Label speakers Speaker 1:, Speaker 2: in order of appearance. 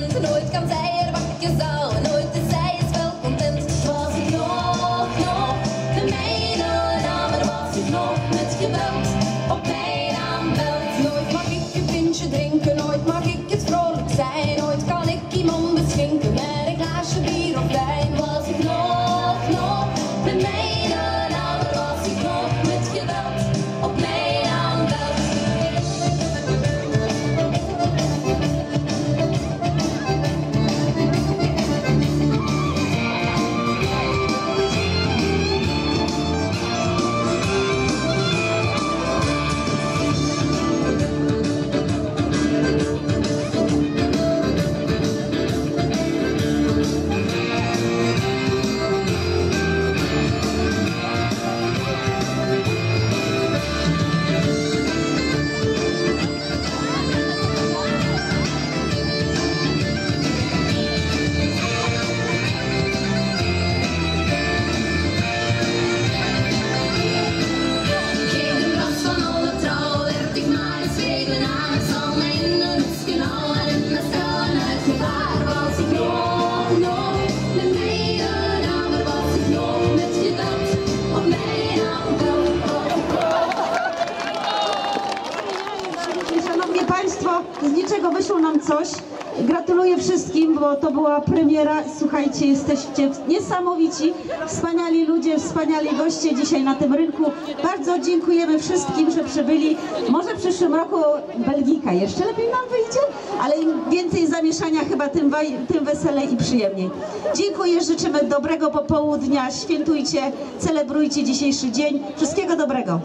Speaker 1: nỗi nuôi căm dễ wyszło nam coś. Gratuluję wszystkim, bo to była premiera. Słuchajcie, jesteście niesamowici, wspaniali ludzie, wspaniali goście dzisiaj na tym rynku. Bardzo dziękujemy wszystkim, że przybyli. Może w przyszłym roku Belgika jeszcze lepiej nam wyjdzie, ale im więcej zamieszania chyba tym, tym weselej i przyjemniej. Dziękuję, życzymy dobrego popołudnia, świętujcie, celebrujcie dzisiejszy dzień. Wszystkiego dobrego.